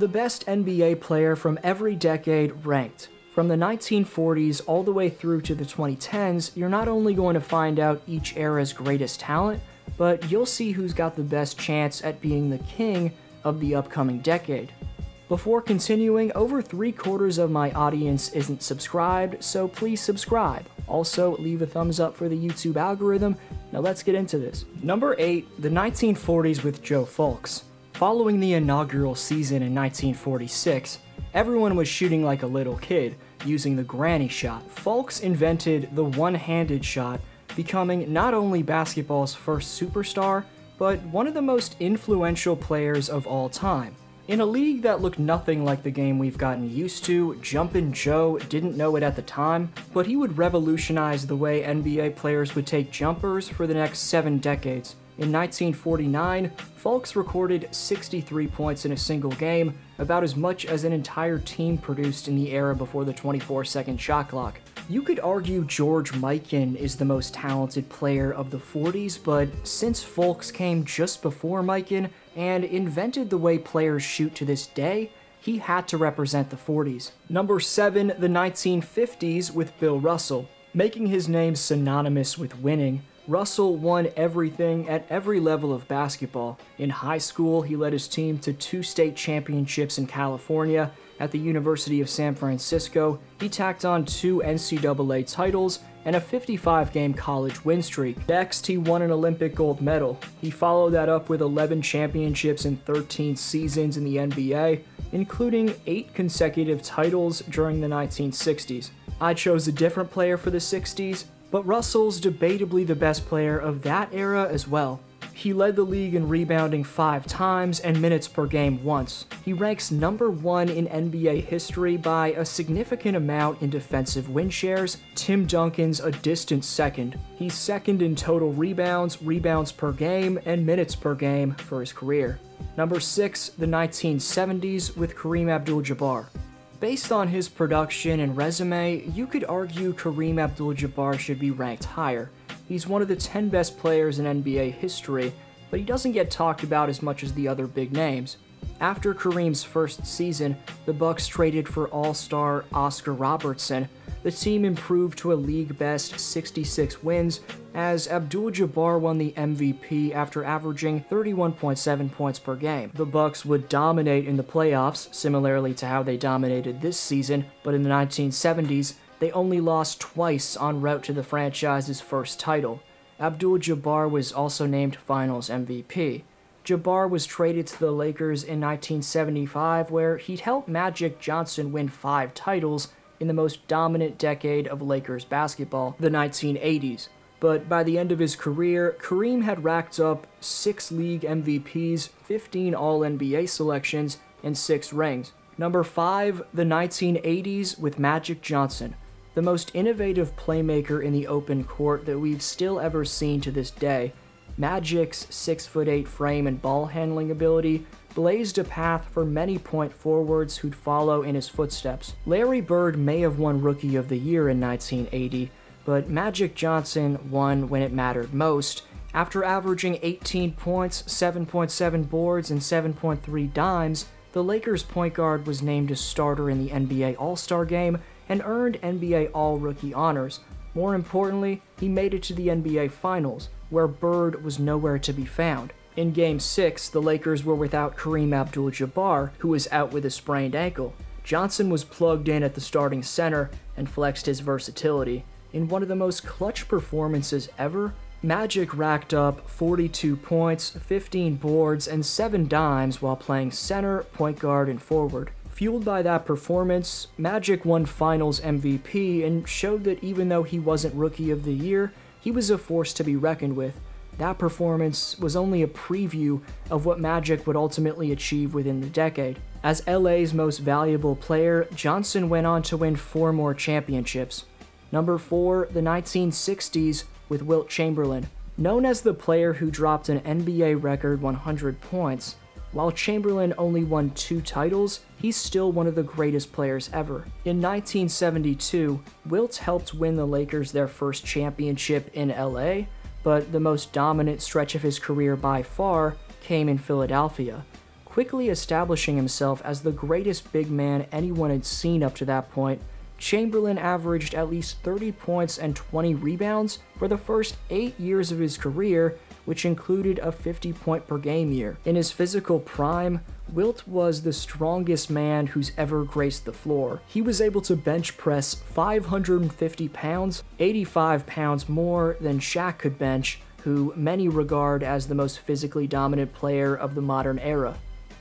The best NBA player from every decade ranked. From the 1940s all the way through to the 2010s, you're not only going to find out each era's greatest talent, but you'll see who's got the best chance at being the king of the upcoming decade. Before continuing, over three quarters of my audience isn't subscribed, so please subscribe. Also, leave a thumbs up for the YouTube algorithm. Now let's get into this. Number 8, the 1940s with Joe Fulks. Following the inaugural season in 1946, everyone was shooting like a little kid, using the granny shot. Fulks invented the one-handed shot, becoming not only basketball's first superstar, but one of the most influential players of all time. In a league that looked nothing like the game we've gotten used to, Jumpin' Joe didn't know it at the time, but he would revolutionize the way NBA players would take jumpers for the next seven decades. In 1949, Fulks recorded 63 points in a single game, about as much as an entire team produced in the era before the 24 second shot clock. You could argue George Mikan is the most talented player of the 40s, but since Fulks came just before Mikan and invented the way players shoot to this day, he had to represent the 40s. Number 7, the 1950s with Bill Russell. Making his name synonymous with winning, Russell won everything at every level of basketball. In high school, he led his team to two state championships in California. At the University of San Francisco, he tacked on two NCAA titles and a 55 game college win streak. Next, he won an Olympic gold medal. He followed that up with 11 championships in 13 seasons in the NBA, including 8 consecutive titles during the 1960s. I chose a different player for the 60s, but Russell's debatably the best player of that era as well. He led the league in rebounding five times and minutes per game once. He ranks number one in NBA history by a significant amount in defensive win shares. Tim Duncan's a distant second. He's second in total rebounds, rebounds per game, and minutes per game for his career. Number six, the 1970s with Kareem Abdul Jabbar. Based on his production and resume, you could argue Kareem Abdul Jabbar should be ranked higher. He's one of the 10 best players in NBA history, but he doesn't get talked about as much as the other big names. After Kareem's first season, the Bucks traded for All-Star Oscar Robertson. The team improved to a league best 66 wins as Abdul-Jabbar won the MVP after averaging 31.7 points per game. The Bucks would dominate in the playoffs, similarly to how they dominated this season, but in the 1970s, they only lost twice en route to the franchise's first title. Abdul Jabbar was also named Finals MVP. Jabbar was traded to the Lakers in 1975, where he'd helped Magic Johnson win five titles in the most dominant decade of Lakers basketball, the 1980s. But by the end of his career, Kareem had racked up six league MVPs, 15 All NBA selections, and six rings. Number 5, the 1980s with Magic Johnson the most innovative playmaker in the open court that we've still ever seen to this day. Magic's 6'8 frame and ball handling ability blazed a path for many point forwards who'd follow in his footsteps. Larry Bird may have won Rookie of the Year in 1980, but Magic Johnson won when it mattered most. After averaging 18 points, 7.7 boards, and 7.3 dimes, the Lakers point guard was named a starter in the NBA All Star game and earned NBA All Rookie honors. More importantly, he made it to the NBA Finals, where Bird was nowhere to be found. In Game 6, the Lakers were without Kareem Abdul Jabbar, who was out with a sprained ankle. Johnson was plugged in at the starting center and flexed his versatility. In one of the most clutch performances ever, Magic racked up 42 points, 15 boards, and 7 dimes while playing center, point guard, and forward. Fueled by that performance, Magic won Finals MVP and showed that even though he wasn't Rookie of the Year, he was a force to be reckoned with. That performance was only a preview of what Magic would ultimately achieve within the decade. As LA's most valuable player, Johnson went on to win four more championships. Number 4, the 1960s with Wilt Chamberlain. Known as the player who dropped an NBA record 100 points, while Chamberlain only won two titles, he's still one of the greatest players ever. In 1972, Wilt helped win the Lakers their first championship in LA, but the most dominant stretch of his career by far came in Philadelphia. quickly establishing himself as the greatest big man anyone had seen up to that point. Chamberlain averaged at least 30 points and 20 rebounds for the first eight years of his career, which included a 50 point per game year. In his physical prime, Wilt was the strongest man who's ever graced the floor. He was able to bench press 550 pounds, 85 pounds more than Shaq could bench, who many regard as the most physically dominant player of the modern era.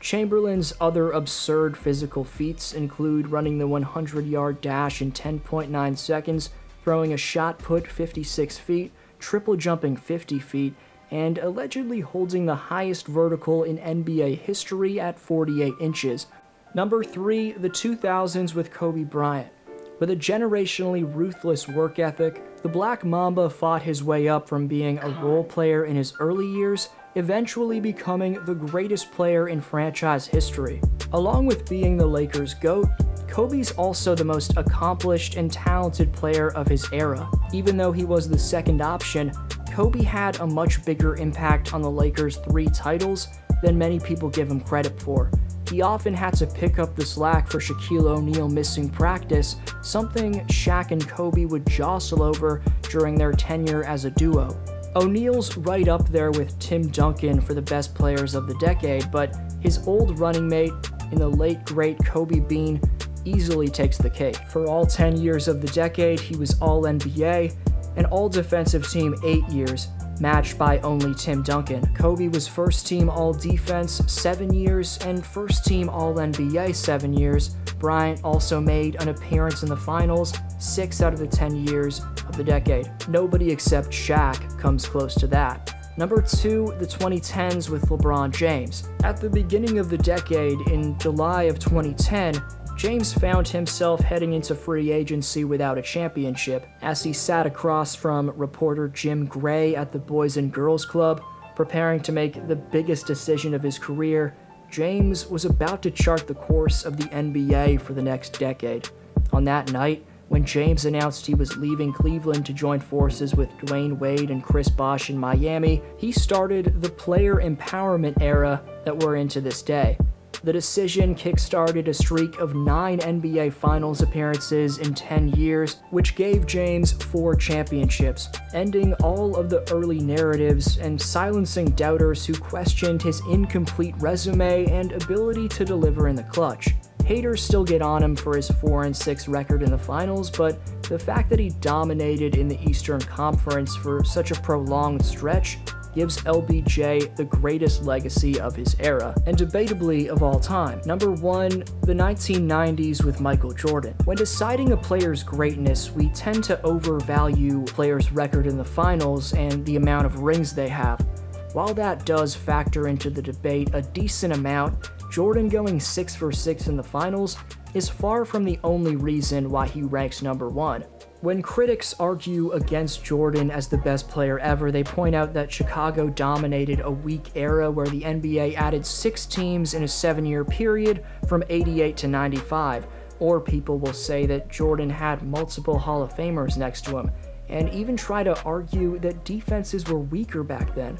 Chamberlain's other absurd physical feats include running the 100 yard dash in 10.9 seconds, throwing a shot put 56 feet, triple jumping 50 feet, and allegedly holding the highest vertical in NBA history at 48 inches. Number 3, the 2000s with Kobe Bryant. With a generationally ruthless work ethic, the Black Mamba fought his way up from being a role player in his early years, eventually becoming the greatest player in franchise history. Along with being the Lakers' GOAT, Kobe's also the most accomplished and talented player of his era. Even though he was the second option, Kobe had a much bigger impact on the Lakers' three titles than many people give him credit for. He often had to pick up the slack for Shaquille O'Neal missing practice, something Shaq and Kobe would jostle over during their tenure as a duo. O'Neal's right up there with Tim Duncan for the best players of the decade, but his old running mate in the late great Kobe Bean easily takes the cake. For all 10 years of the decade, he was All NBA, an all defensive team eight years, matched by only Tim Duncan. Kobe was first team all defense seven years and first team all NBA seven years. Bryant also made an appearance in the finals six out of the 10 years of the decade. Nobody except Shaq comes close to that. Number two, the 2010s with LeBron James. At the beginning of the decade, in July of 2010, James found himself heading into free agency without a championship as he sat across from reporter Jim Gray at the Boys and Girls Club, preparing to make the biggest decision of his career. James was about to chart the course of the NBA for the next decade. On that night, when James announced he was leaving Cleveland to join forces with Dwyane Wade and Chris Bosh in Miami, he started the player empowerment era that we're in to this day. The decision kickstarted a streak of nine NBA Finals appearances in 10 years, which gave James four championships, ending all of the early narratives and silencing doubters who questioned his incomplete resume and ability to deliver in the clutch. Haters still get on him for his 4 and 6 record in the finals, but the fact that he dominated in the Eastern Conference for such a prolonged stretch gives LBJ the greatest legacy of his era, and debatably of all time. Number 1, the 1990s with Michael Jordan. When deciding a player's greatness, we tend to overvalue players' record in the finals and the amount of rings they have. While that does factor into the debate a decent amount, Jordan going 6 for 6 in the finals is far from the only reason why he ranks number 1. When critics argue against Jordan as the best player ever, they point out that Chicago dominated a weak era where the NBA added six teams in a seven year period from 88 to 95. Or people will say that Jordan had multiple Hall of Famers next to him, and even try to argue that defenses were weaker back then.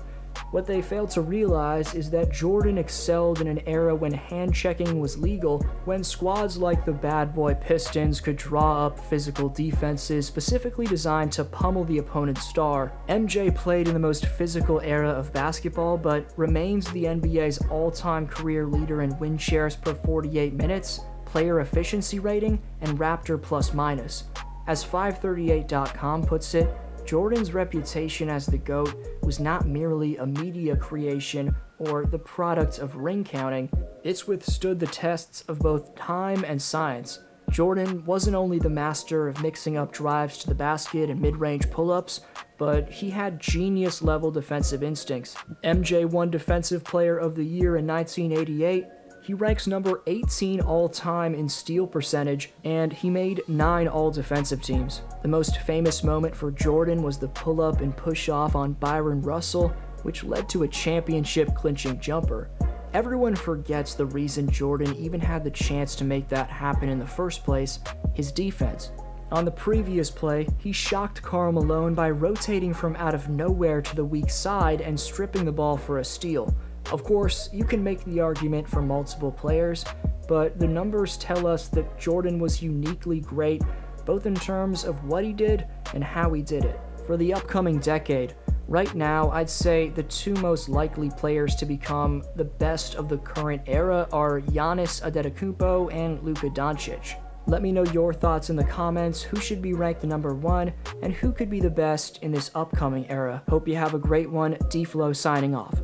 What they failed to realize is that Jordan excelled in an era when hand checking was legal, when squads like the bad boy Pistons could draw up physical defenses specifically designed to pummel the opponent's star. MJ played in the most physical era of basketball, but remains the NBA's all time career leader in win shares per 48 minutes, player efficiency rating, and Raptor plus minus. As 538.com puts it, Jordan's reputation as the GOAT was not merely a media creation or the product of ring counting, it's withstood the tests of both time and science. Jordan wasn't only the master of mixing up drives to the basket and mid range pull ups, but he had genius level defensive instincts. MJ won Defensive Player of the Year in 1988 he ranks number 18 all time in steal percentage, and he made 9 all defensive teams. The most famous moment for Jordan was the pull up and push off on Bryon Russell, which led to a championship clinching jumper. Everyone forgets the reason Jordan even had the chance to make that happen in the first place his defense. On the previous play, he shocked Karl Malone by rotating from out of nowhere to the weak side and stripping the ball for a steal. Of course, you can make the argument for multiple players, but the numbers tell us that Jordan was uniquely great, both in terms of what he did and how he did it. For the upcoming decade, right now, I'd say the two most likely players to become the best of the current era are Giannis Antetokounmpo and Luka Doncic. Let me know your thoughts in the comments, who should be ranked number one, and who could be the best in this upcoming era. Hope you have a great one. D-Flow signing off.